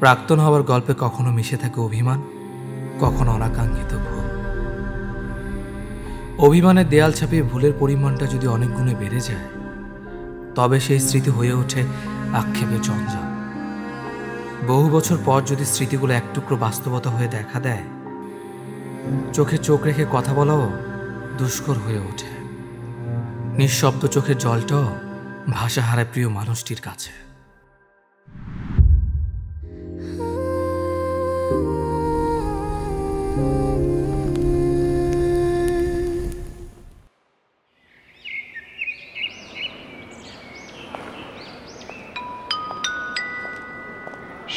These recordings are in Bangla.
প্রাক্তন হওয়ার গল্পে কখনো মিশে থাকে অভিমান, কখনো অনাকাঙ্ক্ষিত ভুল। অভিমানের দেয়াল ছাপিয়ে ভুলের পরিমাণটা যদি অনেক গুণে বেড়ে যায়, তবে সেই স্মৃতি হয়ে ওঠে আক্ষেপে জঞ্জাল বহু বছর পর যদি স্মৃতিগুলো এক টুকরো বাস্তবতা হয়ে দেখা দেয়, চোখে চোখ রেখে কথা বলাও দুষ্কর হয়ে ওঠে। নিঃশব্দ চোখের জলটাও ভাষা হারায় প্রিয় মানুষটির কাছে।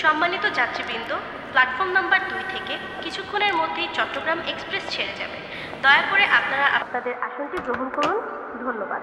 সম্মানিত যাত্রীবৃন্দ প্ল্যাটফর্ম নাম্বার দুই থেকে কিছুক্ষণের মধ্যেই চট্টগ্রাম এক্সপ্রেস ছেড়ে যাবে। দয়া করে আপনারা আপনাদের আসনটি গ্রহণ করুন। ধন্যবাদ।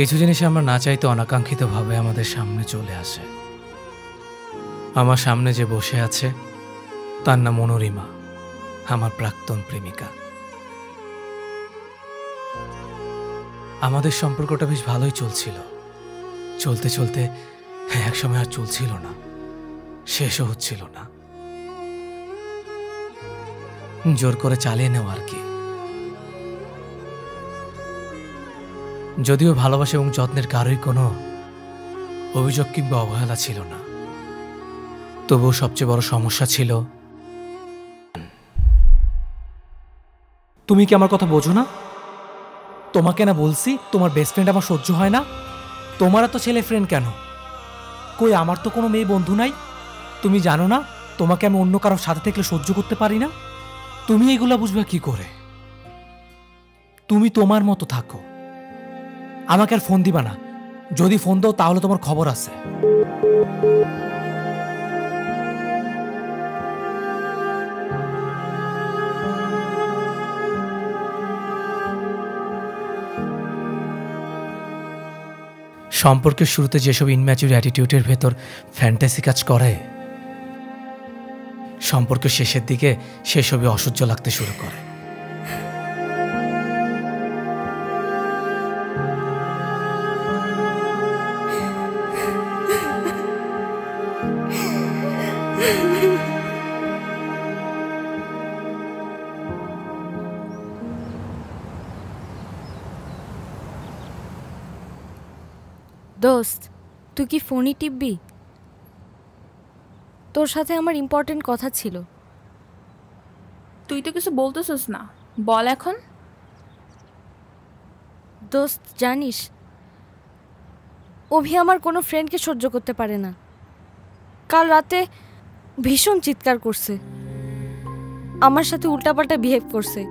কিছু জিনিস আমরা না চাইতে অনাকাঙ্ক্ষিতভাবে আমাদের সামনে চলে আসে। আমার সামনে যে বসে আছে, তার নাম মনোরিমা আমার প্রাক্তন প্রেমিকা। আমাদের সম্পর্কটা বেশ ভালোই চলছিল। চলতে চলতে এক সময় আর চলছিল না, শেষও হচ্ছিল না। জোর করে চালিয়ে নেওয়া আর কি। যদিও ভালোবাসা এবং যত্নের কারোই কোনো অভিযোগ কিংবা অবহেলা ছিল না। তবুও সবচেয়ে বড় সমস্যা ছিল, তুমি কি আমার কথা বোঝো না? তোমাকে না বলছি, তোমার বেস্ট ফ্রেন্ড আমার সহ্য হয় না? তোমার তো ছেলে ফ্রেন্ড কেন? কই আমার তো কোনো মেয়ে বন্ধু নাই? তুমি জানো না, তোমাকে আমি অন্য কারোর সাথে থাকলে সহ্য করতে পারি না? তুমি এগুলা বুঝবে কি করে? তুমি তোমার মতো থাকো। আমাকে আর ফোন দিবা না। যদি ফোন দাও তাহলে তোমার খবর আছে। সম্পর্কের শুরুতে যেসব ইনম্যাচুর অ্যাটিটিউডের ভেতর ফ্যান্টাসি কাজ করে, সম্পর্কের শেষের দিকে সেসবই অসহ্য লাগতে শুরু করে। কি ফোনই টিপবি? তোর সাথে আমার ইম্পর্টেন্ট কথা ছিল। তুই তো কিছু বলতেছিস না। বল এখন। দোস্ত জানিস অভি আমার কোনো ফ্রেন্ডকে সহ্য করতে পারে না। কাল রাতে ভীষণ চিৎকার করছে। আমার সাথে উল্টাপাল্টা বিহেভ করছে।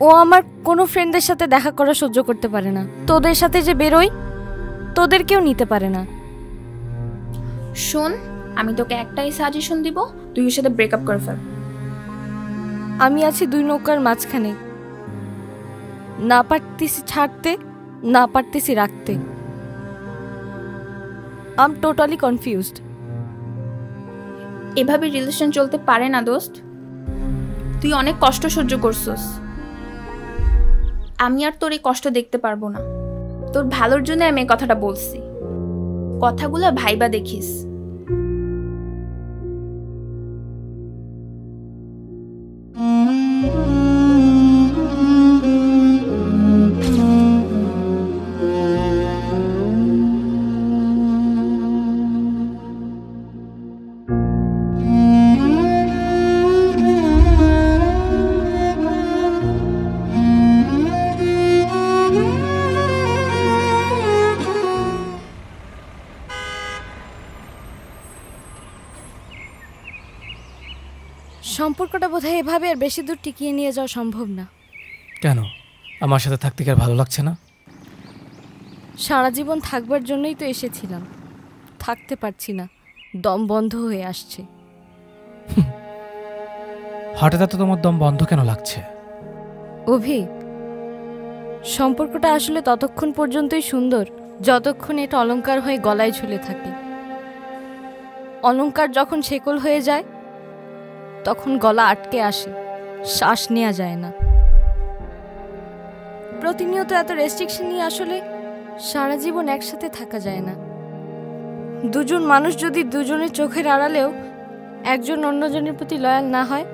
ও আমার কোনো ফ্রেন্ডদের সাথে দেখা করা সহ্য করতে পারে না। তোদের সাথে যে বেরোই তোদেরকেও নিতে পারে না। শোন আমি তোকে একটাই সাজেশন দিব তুই ওর সাথে ব্রেকআপ করে ফেল। আমি আছি দুই নৌকার মাঝখানে। না পারতেছি ছাড়তে না পারতেছি রাখতে। আম টোটালি কনফিউজড এভাবে রিলেশন চলতে পারে না দোস্ত। তুই অনেক কষ্ট সহ্য করছস। আমি আর তোর এই কষ্ট দেখতে পারব না। তোর ভালোর জন্য আমি কথাটা বলছি। কথাগুলো ভাইবা দেখিস। এভাবে আর বেশি দূর টিকিয়ে নিয়ে যাওয়া সম্ভব না। কেন? আমার সাথে থাকতে কি আর ভালো লাগছে না? সারা জীবন থাকবার জন্যই তো এসেছিলাম। থাকতে পারছি না। দম বন্ধ হয়ে আসছে। হঠাৎ এত তোমার দম বন্ধ কেন লাগছে? অভি সম্পর্কটা আসলে ততক্ষণ পর্যন্তই সুন্দর যতক্ষণ এটা অলংকার হয়ে গলায় ঝুলে থাকে। অলংকার যখন শেকল হয়ে যায় তখন গলা আটকে আসে। শ্বাস নেওয়া যায় না। প্রতিনিয়ত এত রেস্ট্রিকশন নিয়ে আসলে সারা জীবন একসাথে থাকা যায় না। দুজন মানুষ যদি দুজনের চোখের আড়ালেও একজন অন্যজনের প্রতি লয়াল না হয়,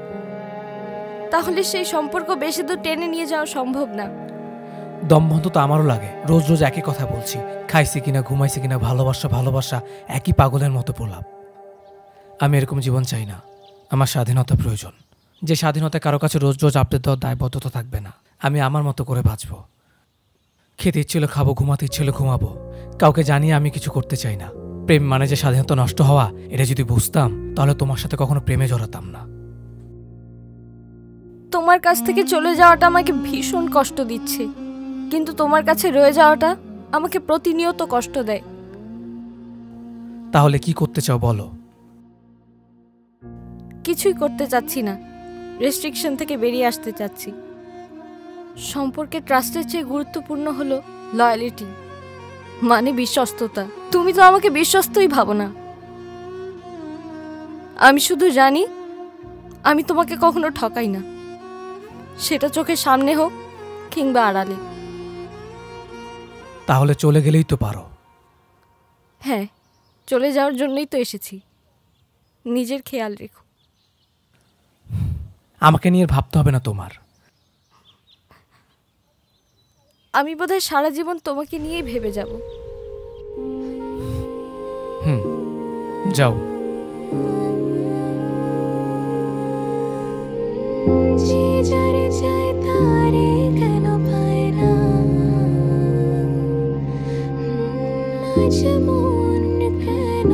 তাহলে সেই সম্পর্ক বেশি দূর টেনে নিয়ে যাওয়া সম্ভব না। দম বন্ধ তো আমারও লাগে। রোজ রোজ একই কথা বলছি। খাইছি কিনা, ঘুমাইছি কিনা, ভালোবাসা ভালোবাসা, একই পাগলের মতো প্রলাপ। আমি এরকম জীবন চাই না। আমার স্বাধীনতা প্রয়োজন। যে স্বাধীনতা কারও কাছে রোজ রোজ আপডেট দেওয়ার দায়বদ্ধতা থাকবে না। আমি আমার মতো করে বাঁচব। খেতে ইচ্ছিল খাব ঘুমাতে ইচ্ছিল ঘুমাবো। কাউকে জানিয়ে আমি কিছু করতে চাই না। প্রেম মানে যে স্বাধীনতা নষ্ট হওয়া এটা যদি বুঝতাম তাহলে তোমার সাথে কখনো প্রেমে জড়াতাম না। তোমার কাছ থেকে চলে যাওয়াটা আমাকে ভীষণ কষ্ট দিচ্ছে। কিন্তু তোমার কাছে রয়ে যাওয়াটা আমাকে প্রতিনিয়ত কষ্ট দেয়। তাহলে কি করতে চাও বলো? কিছুই করতে চাচ্ছি না। রেস্ট্রিকশন থেকে বেরিয়ে আসতে চাচ্ছি। সম্পর্কে ট্রাস্টের চেয়ে গুরুত্বপূর্ণ হলো লয়ালিটি মানে বিশ্বস্ততা। তুমি তো আমাকে বিশ্বস্তই ভাবো না। আমি শুধু জানি আমি তোমাকে কখনো ঠকাই না। সেটা চোখের সামনে হোক কিংবা আড়ালে। তাহলে চলে গেলেই তো পারো। হ্যাঁ চলে যাওয়ার জন্যই তো এসেছি। নিজের খেয়াল রেখো। আমাকে নিয়ে ভাবতে হবে না তোমার। আমি বোধহয় সারা জীবন তোমাকে নিয়েই ভেবে যাব। হুম যাও। কেন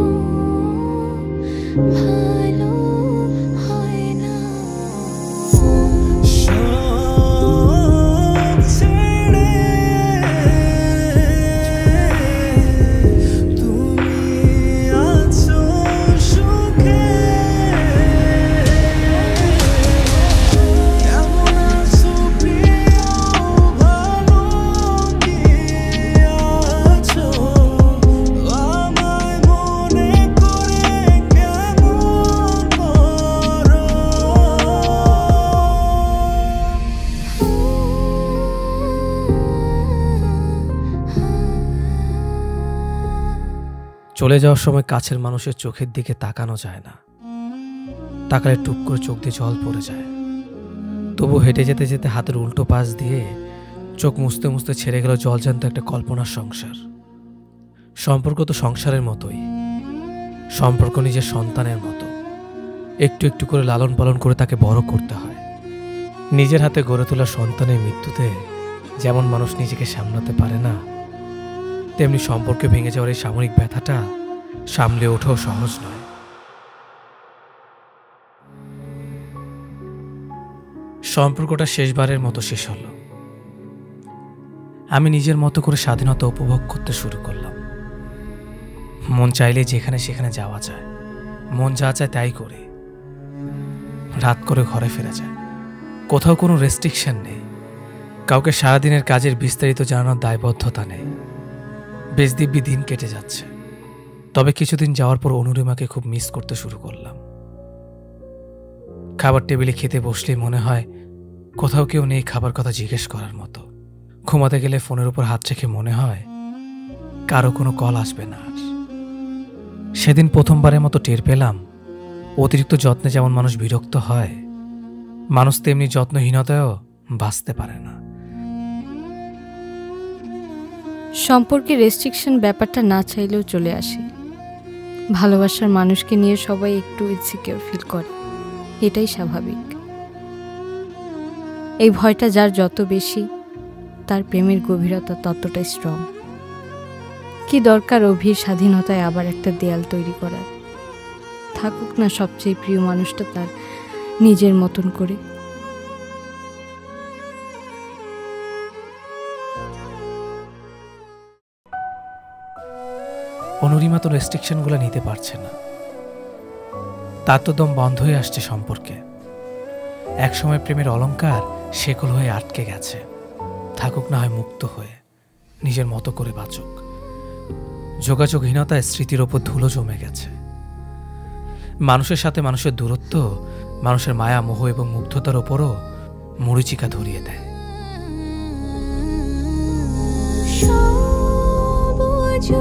চলে যাওয়ার সময় কাছের মানুষের চোখের দিকে তাকানো যায় না। তাকালে টুক করে চোখ দিয়ে জল পড়ে যায়। তবু হেঁটে যেতে যেতে হাতের উল্টো পাশ দিয়ে চোখ মুছতে মুছতে ছেড়ে গেল জল জলজান্ত একটা কল্পনার সংসার। সম্পর্ক তো সংসারের মতোই। সম্পর্ক নিজের সন্তানের মতো। একটু একটু করে লালন পালন করে তাকে বড় করতে হয়। নিজের হাতে গড়ে তোলা সন্তানের মৃত্যুতে যেমন মানুষ নিজেকে সামলাতে পারে না তেমনি সম্পর্কে ভেঙে যাওয়ার এই সাময়িক ব্যথাটা সামলে ওঠাও সহজ নয়। সম্পর্কটা শেষবারের মতো শেষ হলো। আমি নিজের মতো করে স্বাধীনতা উপভোগ করতে শুরু করলাম। মন চাইলে যেখানে সেখানে যাওয়া যায়। মন যা চায় তাই করে। রাত করে ঘরে ফেরা যায়। কোথাও কোনো রেস্ট্রিকশন নেই। কাউকে সারাদিনের কাজের বিস্তারিত জানানোর দায়বদ্ধতা নেই। বেশ দিব্যি দিন কেটে যাচ্ছে। তবে কিছুদিন যাওয়ার পর অনুরিমাকে খুব মিস করতে শুরু করলাম। খাবার টেবিলে খেতে বসলেই মনে হয় কোথাও কেউ নেই খাবার কথা জিজ্ঞেস করার মতো। ঘুমাতে গেলে ফোনের উপর হাত রেখে মনে হয় কারও কোনো কল আসবে না আর। সেদিন প্রথমবারের মতো টের পেলাম অতিরিক্ত যত্নে যেমন মানুষ বিরক্ত হয়, মানুষ তেমনি যত্নহীনতায়ও বাঁচতে পারে না। সম্পর্কে রেস্ট্রিকশন ব্যাপারটা না চাইলেও চলে আসে। ভালোবাসার মানুষকে নিয়ে সবাই একটু ইনসিকিউর ফিল করে। এটাই স্বাভাবিক। এই ভয়টা যার যত বেশি, তার প্রেমের গভীরতা ততটাই স্ট্রং কি দরকার অভির স্বাধীনতায় আবার একটা দেয়াল তৈরি করার? থাকুক না সবচেয়ে প্রিয় মানুষটা তার নিজের মতন করে। অনুরিমা তো রেস্ট্রিকশনগুলো নিতে পারছে না। তার তো দম বন্ধ হয়ে আসছে সম্পর্কে। একসময় প্রেমের অলংকার শেকল হয়ে আটকে গেছে। থাকুক না হয় মুক্ত হয়ে। নিজের মতো করে বাঁচুক। যোগাযোগহীনতায় স্মৃতির ওপর ধুলো জমে গেছে। মানুষের সাথে মানুষের দূরত্ব, মানুষের মায়া, মোহ এবং মুগ্ধতার ওপরও মরিচিকা ধরিয়ে দেয়। সবুজ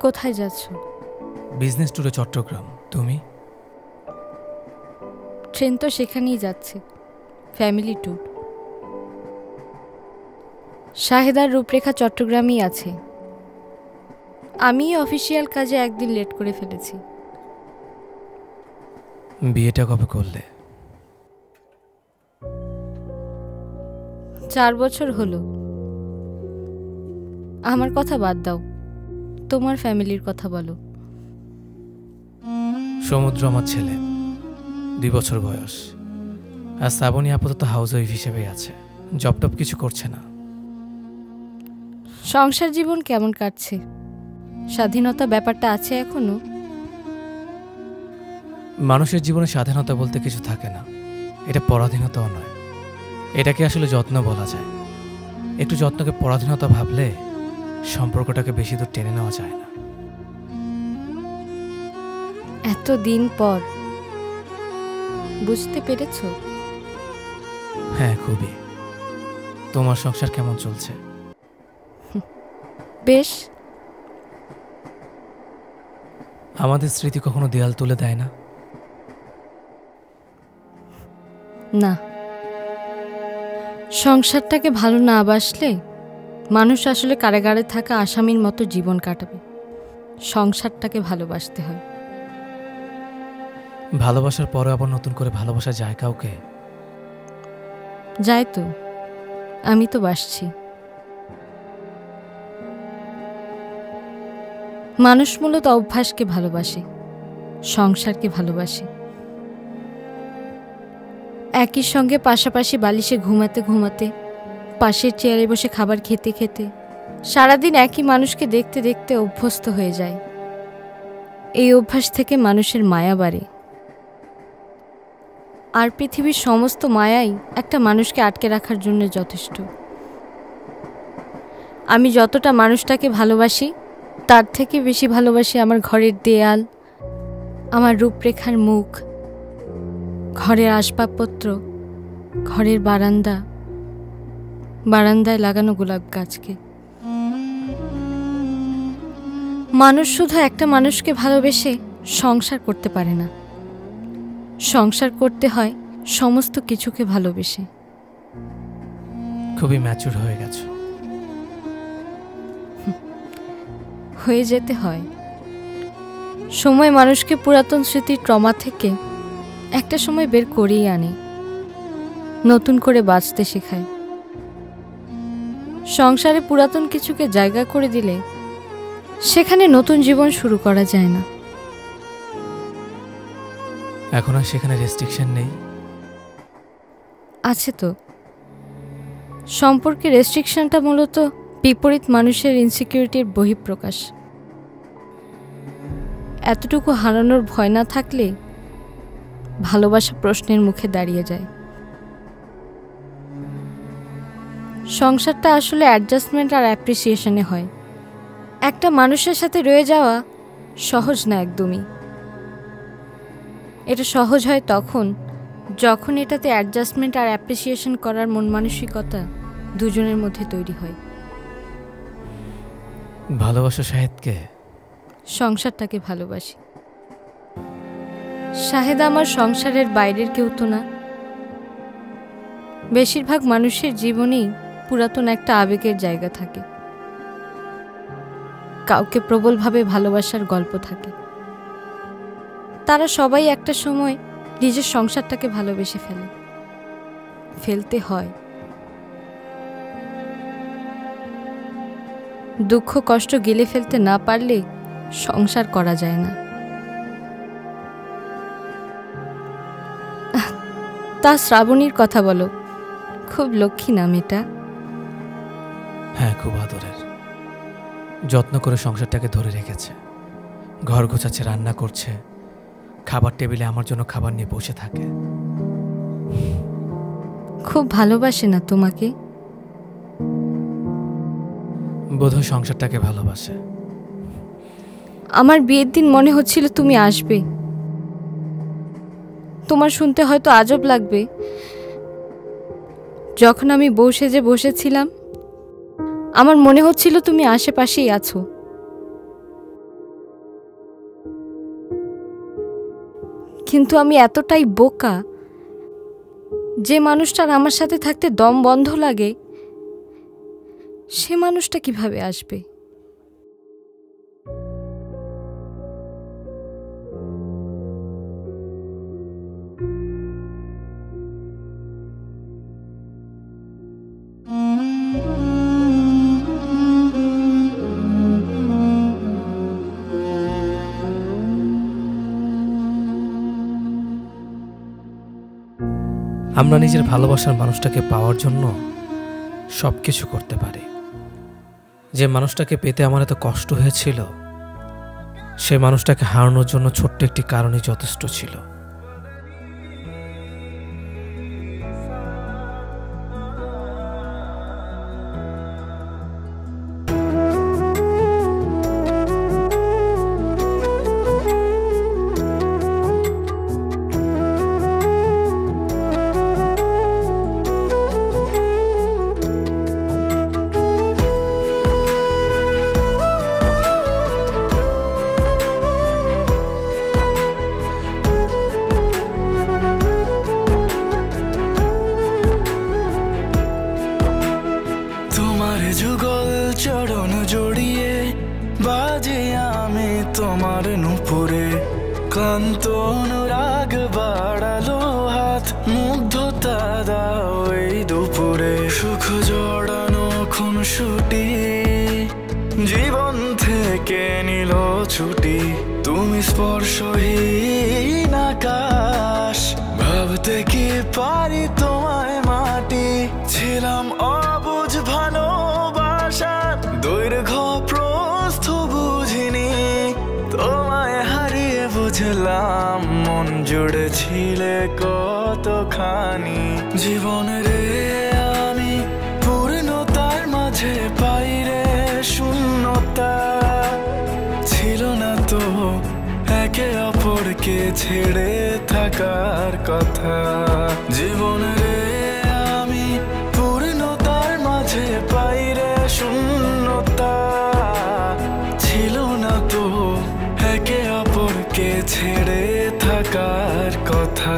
কোথায় যাচ্ছ? বিজনেস ট্যুরে চট্টগ্রাম। তুমি? ট্রেন তো সেখানেই যাচ্ছে। ফ্যামিলি ট্যুর শাহেদার রূপরেখা চট্টগ্রামেই আছে। আমি অফিসিয়াল কাজে একদিন লেট করে ফেলেছি। বিয়েটা কবে করলে? চার বছর হলো। আমার কথা বাদ দাও। তোমার ফ্যামিলির কথা বলো। সমুদ্র আমার ছেলে দুই বছর বয়স। আর শ্রাবণী আপাতত হাউস ওয়াইফ হিসেবে আছে। জব টপ কিছু করছে না। সংসার জীবন কেমন কাটছে? স্বাধীনতা ব্যাপারটা আছে এখনও? মানুষের জীবনে স্বাধীনতা বলতে কিছু থাকে না। এটা পরাধীনতাও নয়। এটাকে আসলে যত্ন বলা যায়। একটু যত্নকে পরাধীনতা ভাবলে সম্পর্কটাকে বেশি দূর টেনে নেওয়া যায় না। এত দিন পর। বুঝতে পেরেছ? হ্যাঁ খুবই। তোমার সংসার কেমন চলছে? বেশ। আমাদের স্মৃতি কখনো দেয়াল তুলে দেয় না? না। সংসারটাকে ভালো না বাসলে মানুষ আসলে কারাগারে থাকা আসামির মতো জীবন কাটাবে। সংসারটাকে ভালোবাসতে হয়। ভালোবাসার পরে আবার নতুন করে ভালোবাসা যায় কাউকে? যায় তো। আমি তো বাসছি। মানুষ মূলত অভ্যাসকে ভালোবাসে সংসারকে ভালোবাসে। একই সঙ্গে পাশাপাশি বালিশে ঘুমাতে ঘুমাতে পাশের চেয়ারে বসে খাবার খেতে খেতে সারাদিন একই মানুষকে দেখতে দেখতে অভ্যস্ত হয়ে যায়। এই অভ্যাস থেকে মানুষের মায়া বাড়ে। আর পৃথিবীর সমস্ত মায়াই একটা মানুষকে আটকে রাখার জন্য যথেষ্ট। আমি যতটা মানুষটাকে ভালোবাসি, তার থেকে বেশি ভালোবাসি আমার ঘরের দেয়াল, আমার রূপরেখার মুখ, ঘরের আসবাবপত্র, ঘরের বারান্দা। বারান্দায় লাগানো গোলাপ গাছকে। মানুষ শুধু একটা মানুষকে ভালোবেসে সংসার করতে পারে না। সংসার করতে হয় সমস্ত কিছুকে ভালোবেসে। খুবই ম্যাচুর হয়ে গেছো। হয়ে যেতে হয়। সময় মানুষকে পুরাতন স্মৃতির ট্রমা থেকে একটা সময় বের করেই আনে। নতুন করে বাঁচতে শেখায়। সংসারে পুরাতন কিছুকে জায়গা করে দিলে সেখানে নতুন জীবন শুরু করা যায় না। এখন আর সেখানে রেস্ট্রিকশন নেই। আছে তো। সম্পর্কে রেস্ট্রিকশনটা মূলত বিপরীত মানুষের ইনসিকিউরিটির বহিঃপ্রকাশ। এতটুকু হারানোর ভয় না থাকলে ভালোবাসা প্রশ্নের মুখে দাঁড়িয়ে যায়। সংসারটা আসলে অ্যাডজাস্টমেন্ট আর অ্যাপ্রিসিয়েশনে হয়। একটা মানুষের সাথে রয়ে যাওয়া সহজ না একদমই। এটা সহজ হয় তখন যখন এটাতে অ্যাডজাস্টমেন্ট আর অ্যাপ্রিসিয়েশন করার মন মানসিকতা দুজনের মধ্যে তৈরি হয়। ভালোবাসো শাহেদকে। সংসারটাকে ভালোবাসি। শাহেদ আমার সংসারের বাইরের কেউ তো না। বেশিরভাগ মানুষের জীবনেই পুরাতন একটা আবেগের জায়গা থাকে। কাউকে প্রবলভাবে ভালোবাসার গল্প থাকে। তারা সবাই একটা সময় নিজের সংসারটাকে ভালোবেসে ফেলে। ফেলতে হয়। দুঃখ, কষ্ট গেলে ফেলতে না পারলে সংসার করা যায় না। তা শ্রাবণীর কথা বলো। খুব লক্ষ্মী নাম এটা। হ্যাঁ খুব আদরের। যত্ন করে সংসারটাকে ধরে রেখেছে। ঘর গোছাচ্ছে রান্না করছে। খাবার টেবিলে আমার জন্য খাবার নিয়ে বসে থাকে। খুব ভালোবাসে না তোমাকে? বোধহয় সংসারটাকে ভালোবাসে। আমার বিয়ের দিন মনে হচ্ছিল তুমি আসবে। তোমার শুনতে হয়তো আজব লাগবে। যখন আমি বউ সেজে বসেছিলাম আমার মনে হচ্ছিল তুমি আশেপাশেই আছো। কিন্তু আমি এতটাই বোকা যে মানুষটার আমার সাথে থাকতে দম বন্ধ লাগে, সে মানুষটা কীভাবে আসবে? আমরা নিজের ভালোবাসার মানুষটাকে পাওয়ার জন্য সব কিছু করতে পারি। যে মানুষটাকে পেতে আমার এত কষ্ট হয়েছিল, সে মানুষটাকে হারানোর জন্য ছোট্ট একটি কারণই যথেষ্ট ছিল। দৈর্ঘ্য প্রস্থ বুঝিনি, তোমায় হারিয়ে বুঝলাম। মন জুড়ে ছিলে কতখানি। জীবন রে আমি পূর্ণতার মাঝে পাইরে শূন্যতা ছিল না তো। একে অপরকে ছেড়ে থাকার কথা। জীবন থাকার কথা।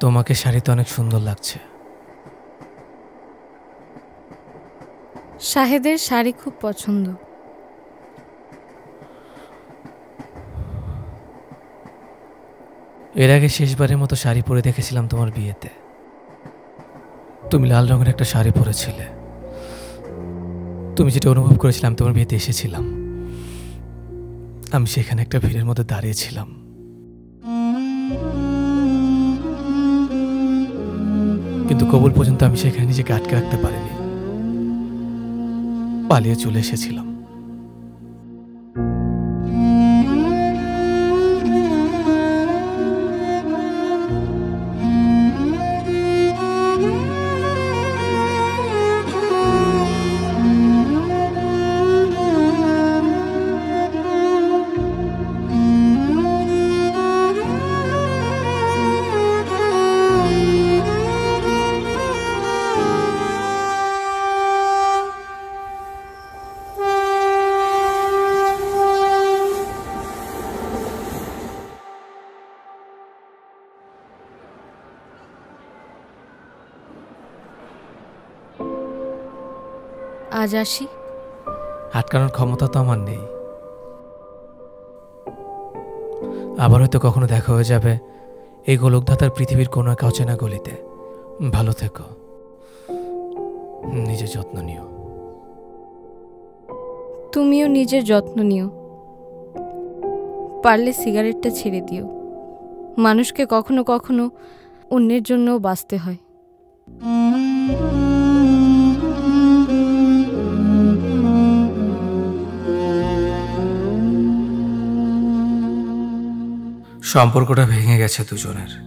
তোমাকে শাড়িতে অনেক সুন্দর লাগছে। শাহেদের শাড়ি খুব পছন্দ। এর আগে শেষবারের মতো শাড়ি পরে দেখেছিলাম তোমার বিয়েতে। তুমি লাল রঙের একটা শাড়ি পরেছিলে। তুমি যেটা অনুভব করেছিলাম, তোমার বিয়েতে এসেছিলাম। আমি সেখানে একটা ভিড়ের মধ্যে দাঁড়িয়েছিলাম। কিন্তু কবল পর্যন্ত আমি সেখানে নিজেকে আটকে রাখতে পারিনি। পালিয়ে চলে এসেছিলাম। আজ আসি আটকানোর ক্ষমতা তো আমার নেই। আবার হয়তো কখনো দেখা হয়ে যাবে এই গোলকধাতার পৃথিবীর কোনো এক অচেনা গলিতে। ভালো থেকো। নিজের যত্ন নিও। তুমিও নিজের যত্ন নিও। পারলে সিগারেটটা ছেড়ে দিও। মানুষকে কখনো কখনো অন্যের জন্যও বাঁচতে হয়। সম্পর্কটা ভেঙে গেছে দুজনের।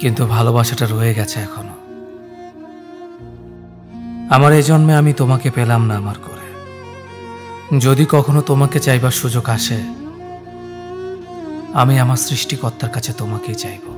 কিন্তু ভালোবাসাটা রয়ে গেছে এখনও। আমার এই জন্মে আমি তোমাকে পেলাম না আমার করে। যদি কখনো তোমাকে চাইবার সুযোগ আসে, আমি আমার সৃষ্টিকর্তার কাছে তোমাকেই চাইব।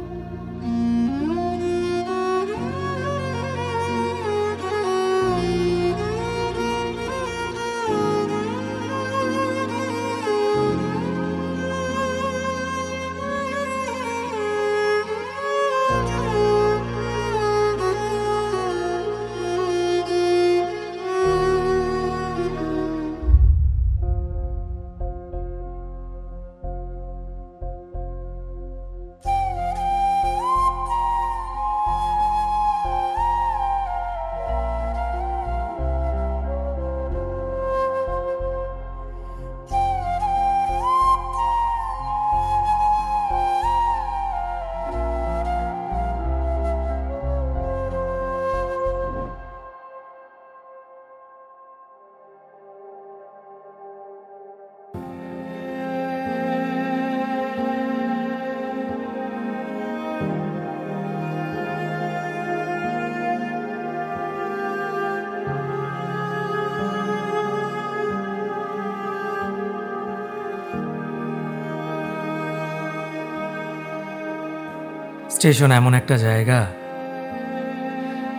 স্টেশন এমন একটা জায়গা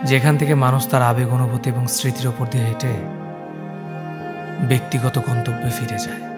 যেখান থেকে মানুষ তার আবেগ, অনুভূতি এবং স্মৃতির ওপর দিয়ে হেঁটে ব্যক্তিগত গন্তব্যে ফিরে যায়।